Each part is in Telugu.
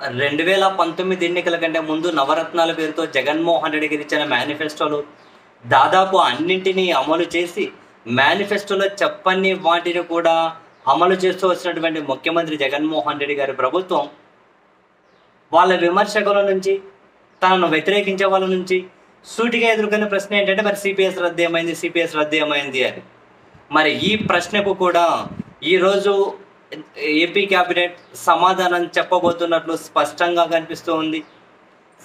రెండు వేల పంతొమ్మిది ఎన్నికల కంటే ముందు నవరత్నాల పేరుతో జగన్మోహన్ రెడ్డి ఇచ్చిన మేనిఫెస్టోలు దాదాపు అన్నింటినీ అమలు చేసి మేనిఫెస్టోలో చెప్పని వాటిని కూడా అమలు చేస్తూ వచ్చినటువంటి ముఖ్యమంత్రి జగన్మోహన్ రెడ్డి గారి ప్రభుత్వం వాళ్ళ విమర్శకుల నుంచి తనను వ్యతిరేకించే వాళ్ళ నుంచి సూటిగా ఎదుర్కొనే ప్రశ్న ఏంటంటే మరి సిపిఎస్ రద్దు ఏమైంది సిపిఎస్ రద్దు ఏమైంది అని. మరి ఈ ప్రశ్నకు కూడా ఈరోజు ఏపీ క్యాబినెట్ సమాధానం చెప్పబోతున్నట్లు స్పష్టంగా కనిపిస్తూ ఉంది.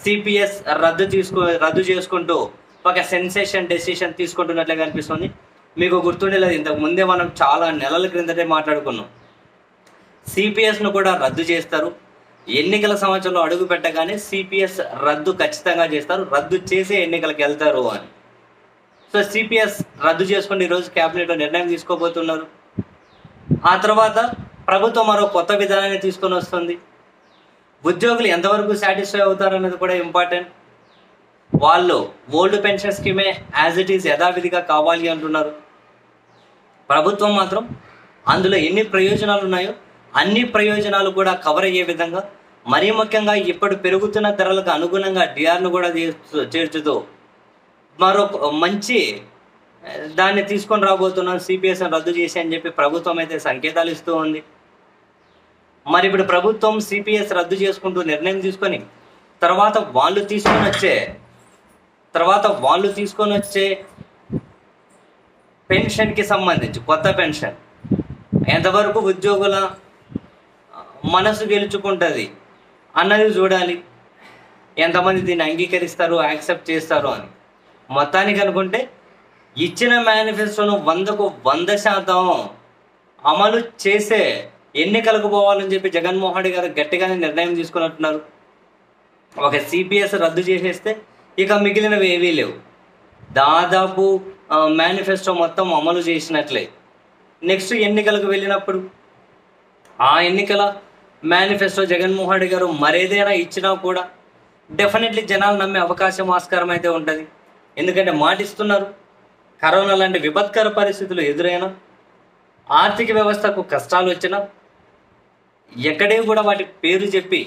సిపిఎస్ రద్దు తీసుకు రద్దు చేసుకుంటూ ఒక సెన్సేషన్ డెసిషన్ తీసుకుంటున్నట్లే కనిపిస్తుంది. మీకు గుర్తుండేలేదు ఇంతకు ముందే మనం చాలా నెలల క్రిందటే మాట్లాడుకున్నాం. సిపిఎస్ను కూడా రద్దు చేస్తారు. ఎన్నికల సంవత్సరంలో అడుగు పెట్టగానే సిపిఎస్ రద్దు ఖచ్చితంగా చేస్తారు. రద్దు చేసే ఎన్నికలకు వెళ్తారు అని. సో సిపిఎస్ రద్దు చేసుకుని ఈరోజు క్యాబినెట్లో నిర్ణయం తీసుకోబోతున్నారు. ఆ తర్వాత ప్రభుత్వం మరో కొత్త విధానాన్ని తీసుకొని వస్తుంది. ఉద్యోగులు ఎంతవరకు సాటిస్ఫై అవుతారు అనేది కూడా ఇంపార్టెంట్ వాళ్ళు ఓల్డ్ పెన్షన్ స్కీమే యాజ్ ఇట్ ఈస్ యథావిధిగా కావాలి అంటున్నారు. ప్రభుత్వం మాత్రం అందులో ఎన్ని ప్రయోజనాలు ఉన్నాయో అన్ని ప్రయోజనాలు కూడా కవర్ అయ్యే విధంగా మరీ ముఖ్యంగా ఇప్పుడు పెరుగుతున్న ధరలకు అనుగుణంగా డిఆర్ను కూడా చేర్చుతూ మరో మంచి దాన్ని తీసుకొని రాబోతున్నాం సిపిఎస్ని రద్దు చేసి అని చెప్పి ప్రభుత్వం అయితే సంకేతాలు ఇస్తూ ఉంది. మరి ఇప్పుడు ప్రభుత్వం సిపిఎస్ రద్దు చేసుకుంటూ నిర్ణయం తీసుకొని తర్వాత వాళ్ళు తీసుకొని వచ్చే తర్వాత వాళ్ళు తీసుకొని వచ్చే పెన్షన్కి సంబంధించి కొత్త పెన్షన్. ఎంతవరకు ఉద్యోగుల మనసు గెలుచుకుంటుంది అన్నది చూడాలి. ఎంతమంది దీన్ని అంగీకరిస్తారు యాక్సెప్ట్ చేస్తారు అని. మొత్తానికి అనుకుంటే ఇచ్చిన మేనిఫెస్టోను వందకు వంద శాతం అమలు చేసే ఎన్నికలకు పోవాలని చెప్పి జగన్మోహన్ రెడ్డి గారు గట్టిగానే నిర్ణయం తీసుకున్నట్టున్నారు. ఒక సిపిఎస్ రద్దు చేసేస్తే ఇక మిగిలినవి ఏవీ లేవు. దాదాపు మేనిఫెస్టో మొత్తం అమలు చేసినట్లే. నెక్స్ట్ ఎన్నికలకు వెళ్ళినప్పుడు ఆ ఎన్నికల మేనిఫెస్టో జగన్మోహన్ రెడ్డి గారు మరేదైనా ఇచ్చినా కూడా డెఫినెట్లీ జనాలు నమ్మే అవకాశం ఆస్కారం అయితే ఉంటుంది. ఎందుకంటే మాటిస్తున్నారు కరోనా లాంటి విపత్కర పరిస్థితులు ఎదురైనా ఆర్థిక వ్యవస్థకు కష్టాలు వచ్చినా ఎక్కడే కూడా వాటి పేరు చెప్పి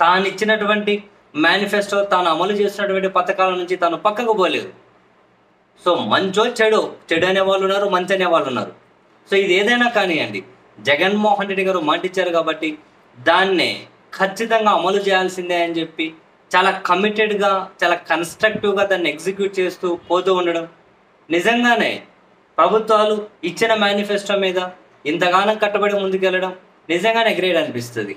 తాను ఇచ్చినటువంటి మేనిఫెస్టో తాను అమలు చేసినటువంటి పథకాల నుంచి తాను పక్కకు పోలేదు. సో మంచో చెడు చెడు అనే వాళ్ళు ఉన్నారు మంచి అనే వాళ్ళు ఉన్నారు. సో ఇది ఏదైనా కానివ్వండి జగన్మోహన్ రెడ్డి గారు మాటిచ్చారు కాబట్టి దాన్నే ఖచ్చితంగా అమలు చేయాల్సిందే అని చెప్పి చాలా కమిటెడ్గా చాలా కన్స్ట్రక్టివ్గా దాన్ని ఎగ్జిక్యూట్ చేస్తూ పోతూ ఉండడం. నిజంగానే ప్రభుత్వాలు ఇచ్చిన మేనిఫెస్టో మీద ఇంతగానం కట్టుబడి ముందుకెళ్ళడం నిజంగానే గ్రేట్ అనిపిస్తుంది